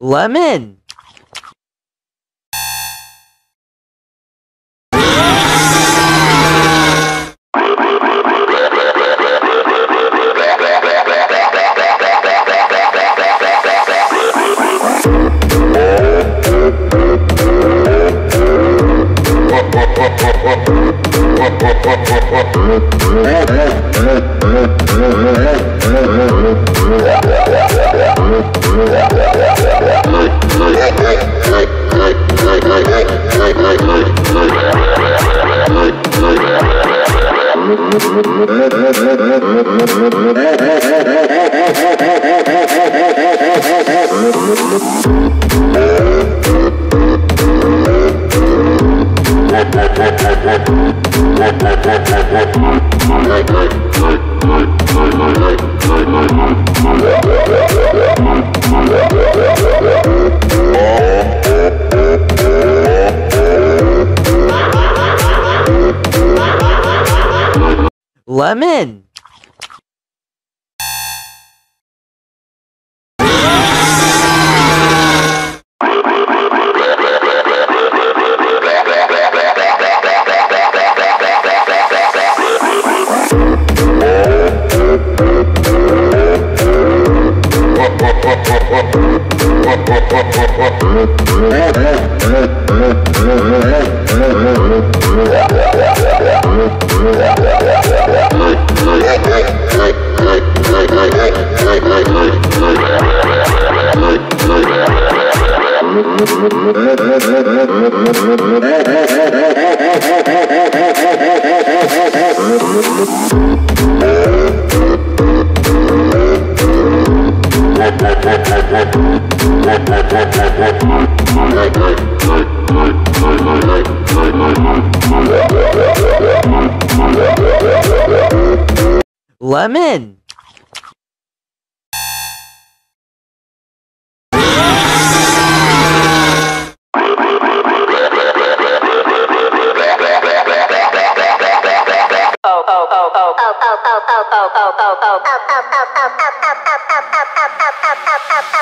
Lemon. Lemon. Lemon.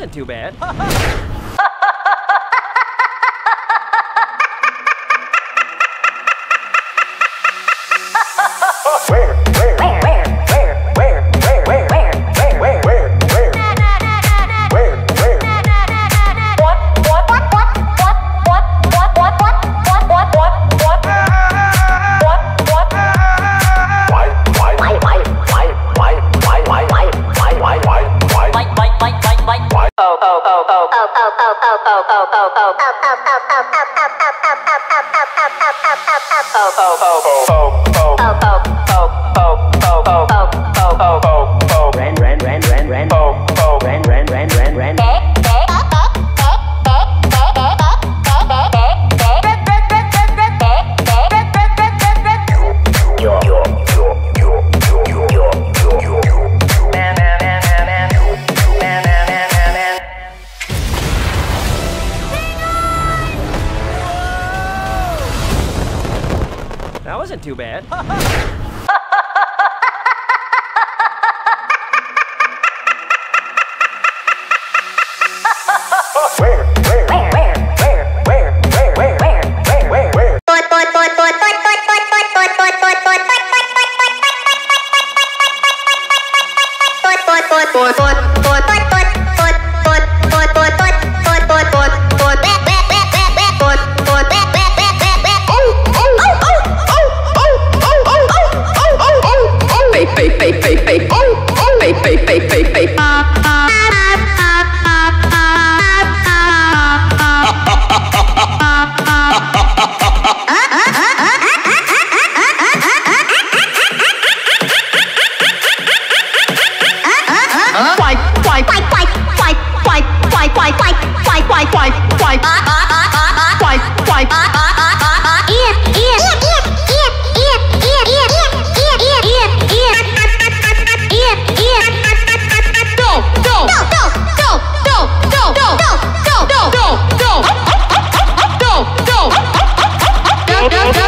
wasn't too bad. Tahu. too bad. boy, boy, boy.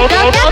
Bye.